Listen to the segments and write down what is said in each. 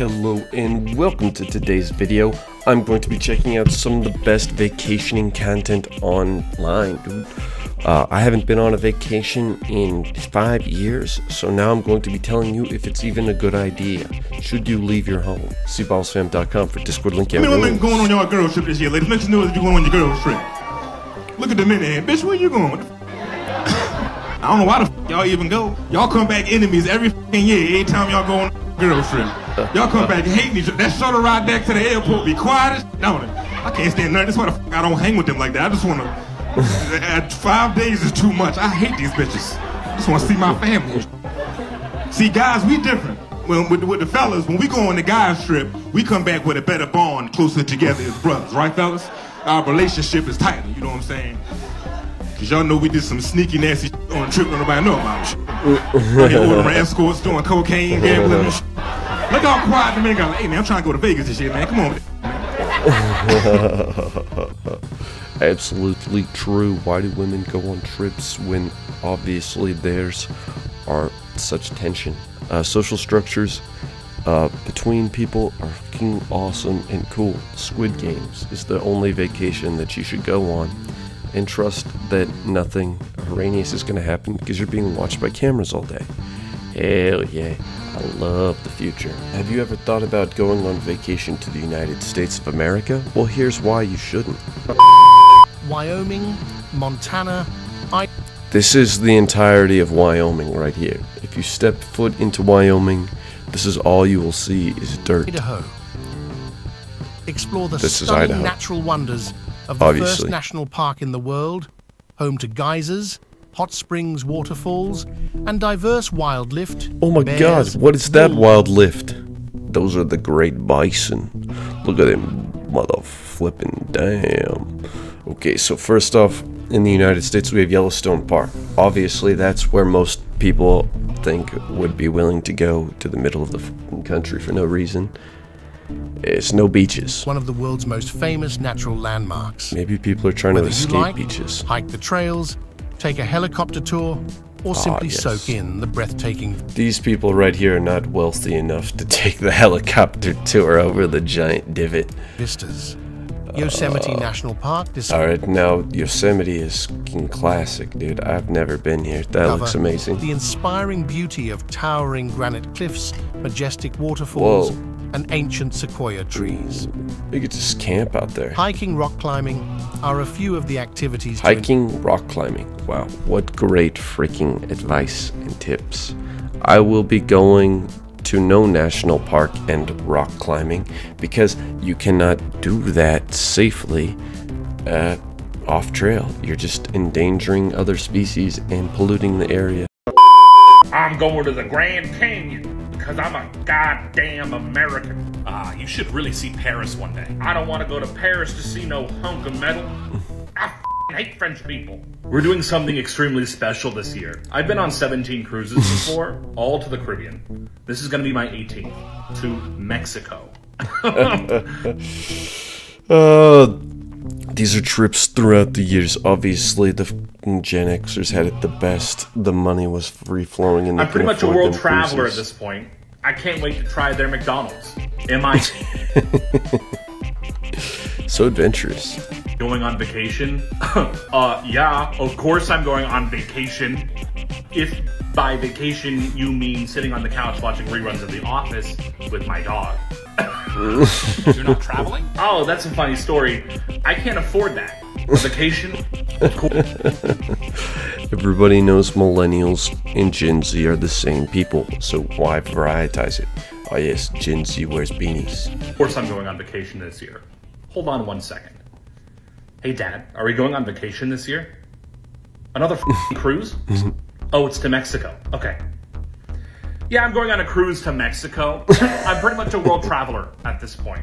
Hello and welcome to today's video. I'm going to be checking out some of the best vacationing content online, dude. Uh, I haven't been on a vacation in five years, so now I'm going to be telling you if it's even a good idea. Should you leave your home? See BottlesFam.com for Discord link. Many women going on your girls trip this year, ladies? Make sure know that you're going on your girls trip. Look at the minute, bitch. Where you going? I don't know why the f- y'all even go. Y'all come back enemies every f***ing year. Every time y'all go on girls trip, y'all come back hating each other. That shuttle ride back to the airport be quiet as shit, don't it? I can't stand nothing. That's why the f- I don't hang with them like that. I just want to. Five days is too much. I hate these bitches. I just want to see my family. See, guys, we different. When with, with the fellas, when we go on the guys trip, we come back with a better bond, closer together as brothers, right, fellas? Our relationship is tighter. You know what I'm saying? Cause y'all know we did some sneaky, nasty shit on the trip. Don't nobody know about shit. Out here ordering escorts, doing cocaine, gambling. and shit. Look how quiet the man got. Hey man, I'm trying to go to Vegas this year, man. Come on. Absolutely true. Why do women go on trips when obviously theirs are such tension? Uh, social structures uh, between people are fucking awesome and cool. Squid Games is the only vacation that you should go on and trust that nothing horrendous is going to happen because you're being watched by cameras all day. Hell yeah, I love the future. Have you ever thought about going on vacation to the United States of America? Well, here's why you shouldn't. Wyoming, Montana, I. This is the entirety of Wyoming right here. If you step foot into Wyoming, this is all you will see is dirt. Idaho. Explore the This stunning natural wonders of the Obviously. first national park in the world, home to geysers, hot springs, waterfalls, and diverse wildlife. Oh my bears, god, what is that wild lift? Those are the great bison. Look at them mother flipping damn. Okay, so first off, in the United States we have Yellowstone Park. Obviously that's where most people think would be willing to go to the middle of the country for no reason. It's no beaches. One of the world's most famous natural landmarks. Maybe people are trying to Whether you escape like, beaches. hike the trails, take a helicopter tour, or simply Ah, yes. soak in the breathtaking These people right here are not wealthy enough to take the helicopter tour over the giant divot. vistas. Yosemite National Park Alright, now Yosemite is classic, dude. I've never been here. That looks amazing. The inspiring beauty of towering granite cliffs, majestic waterfalls, Whoa. And ancient sequoia trees. You could just camp out there. Hiking, rock climbing are a few of the activities to Hiking, rock climbing. Wow, what great freaking advice and tips. I will be going to no national park and rock climbing because you cannot do that safely uh, off trail. You're just endangering other species and polluting the area. I'm going to the Grand Canyon because I'm a goddamn American. Ah, you should really see Paris one day. I don't want to go to Paris to see no hunk of metal. I f***ing hate French people. We're doing something extremely special this year. I've been on 17 cruises before, all to the Caribbean. This is going to be my 18th to Mexico. Uh, these are trips throughout the years. Obviously, the fucking Gen Xers had it the best. The money was free flowing, and they I'm pretty much a world them traveler at this point. I can't wait to try their McDonald's. Am I So adventurous. going on vacation? uh, yeah, of course I'm going on vacation. If by vacation you mean sitting on the couch watching reruns of The Office with my dog. You're not traveling? Oh, that's a funny story. I can't afford that. Vacation? Everybody knows millennials and Gen Z are the same people, so why varietize it? Oh yes, Gen Z wears beanies. Of course I'm going on vacation this year. Hold on one second. Hey Dad, are we going on vacation this year? Another cruise? Oh, it's to Mexico. Okay. Yeah, I'm going on a cruise to Mexico. I'm pretty much a world traveler at this point.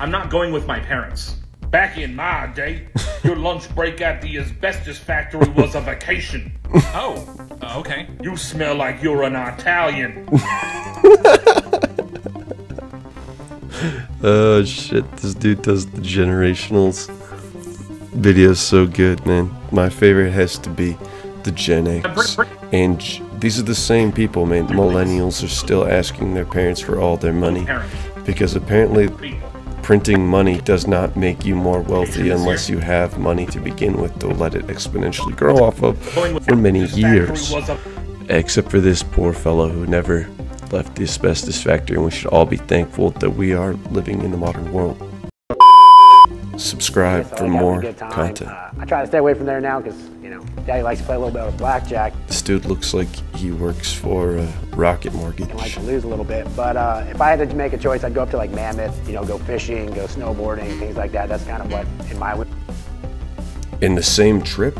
I'm not going with my parents. Back in my day, your lunch break at the asbestos factory was a vacation. Oh, uh, okay. You smell like you're an Italian. Oh shit, this dude does the generationals videos so good, man. My favorite has to be the Gen X and G- these are the same people, man. Millennials are still asking their parents for all their money because apparently People. Printing money does not make you more wealthy unless you have money to begin with to let it exponentially grow off of for many years. Except for this poor fellow who never left the asbestos factory, and we should all be thankful that we are living in the modern world. Subscribe for I got a more content. Uh, I try to stay away from there now because, know, Daddy likes to play a little bit of blackjack This dude looks like he works for uh, Rocket Mortgage. and likes to lose a little bit. But uh, if I had to make a choice, I'd go up to like Mammoth, you know, go fishing, go snowboarding, things like that. That's kind of what in my In the same trip?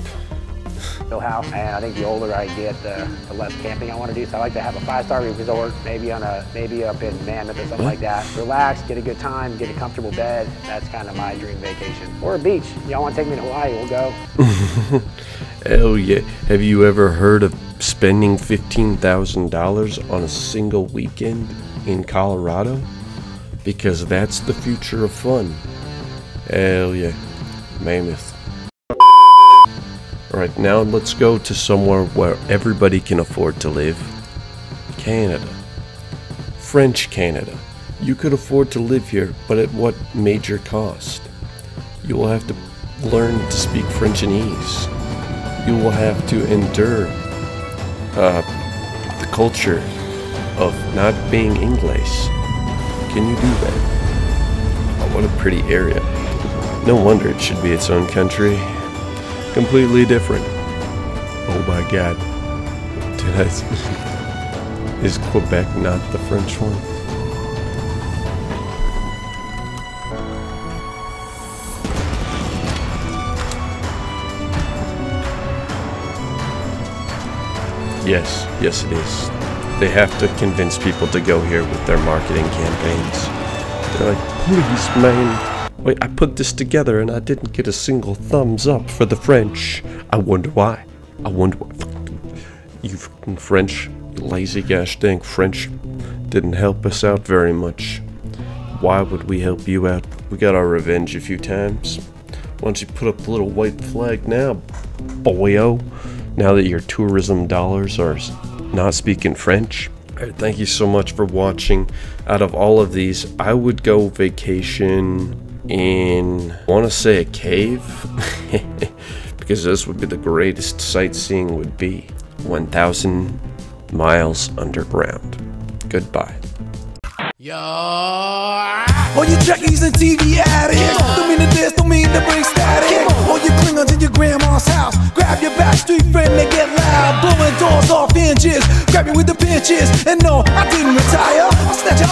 Wheelhouse. And I think the older I get, the, the less camping I want to do. So I like to have a five-star resort, maybe on a maybe up in Mammoth or something like that. Relax, get a good time, get a comfortable bed. That's kind of my dream vacation. Or a beach. Y'all want to take me to Hawaii? We'll go. Hell yeah. Have you ever heard of spending $15,000 on a single weekend in Colorado? Because that's the future of fun. Hell yeah. Mammoth. Alright, now let's go to somewhere where everybody can afford to live Canada. French Canada. You could afford to live here, but at what major cost? You will have to learn to speak Frenchanese you will have to endure uh, the culture of not being English. Can you do that? Oh, what a pretty area. No wonder it should be its own country. Completely different. Oh my god. Did I. Is Quebec not the French one? Yes, yes, it is. They have to convince people to go here with their marketing campaigns. They're like, please, man. Wait, I put this together and I didn't get a single thumbs up for the French. I wonder why. I wonder why. You fucking French, you lazy gosh dang French, didn't help us out very much. Why would we help you out? We got our revenge a few times. Why don't you put up the little white flag now, boyo? Now that your tourism dollars are not speaking French. Alright, thank you so much for watching. Out of all of these, I would go vacation in, I want to say a cave, because this would be the greatest sightseeing would be. 1,000 miles underground. Goodbye. All you trekkies and TV addicts. Don't mean to diss, don't mean to bring static. All you Klingons in your grandma's house. Grab your backstreet friend and get loud. Blowing doors off hinges. Grab you with the pinches And no, I didn't retire. I'll snatch you